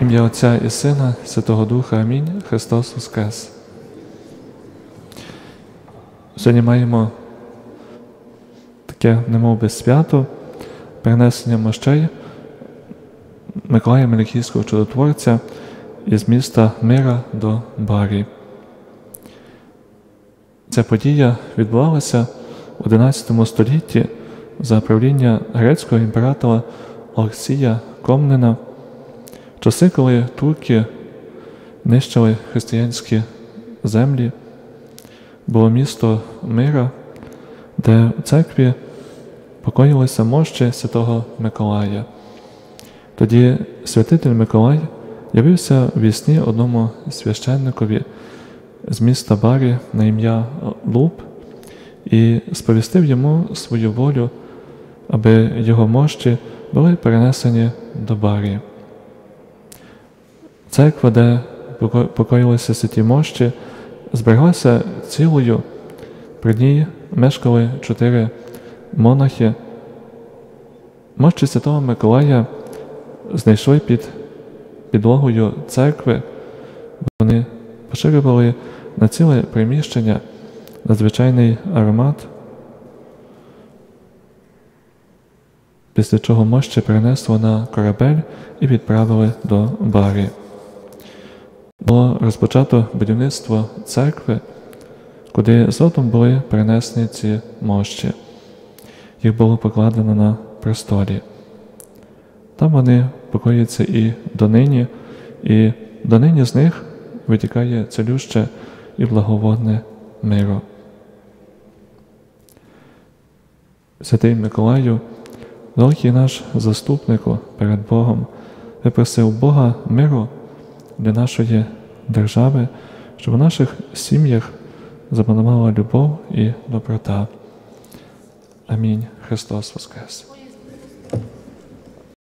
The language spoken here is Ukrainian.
Ім'я Отця і Сина, Святого Духа. Амінь. Христос Воскрес. Сьогодні маємо таке немов би свято, перенесення мощей Миколая Мелікійського чудотворця із міста Мира до Барі. Ця подія відбувалася в 11 столітті за правління грецького імператора Олексія Комнена, в часи, коли турки нищили християнські землі, було місто Мира, де в церкві покоїлися мощі святого Миколая. Тоді святитель Миколай явився в вісні одному священникові з міста Барі на ім'я Луб і сповістив йому свою волю, аби його мощі були перенесені до Барі. Церква, де покоїлися святі мощі, збереглася цілою. При ній мешкали чотири монахи. Мощі Святого Миколая знайшли під підлогою церкви, вони поширювали на ціле приміщення надзвичайний аромат, після чого мощі перенесло на корабель і відправили до барі. Було розпочато будівництво церкви, куди згодом були перенесені ці мощі. Їх було покладено на престолі. Там вони покояться і донині, і донині з них витікає цілюще і благоводне миро. Святий Миколаю, великий наш заступнику перед Богом, випросив Бога миру для нашої держави, щоб у наших сім'ях запанувала любов і доброта. Амінь. Христос Воскрес!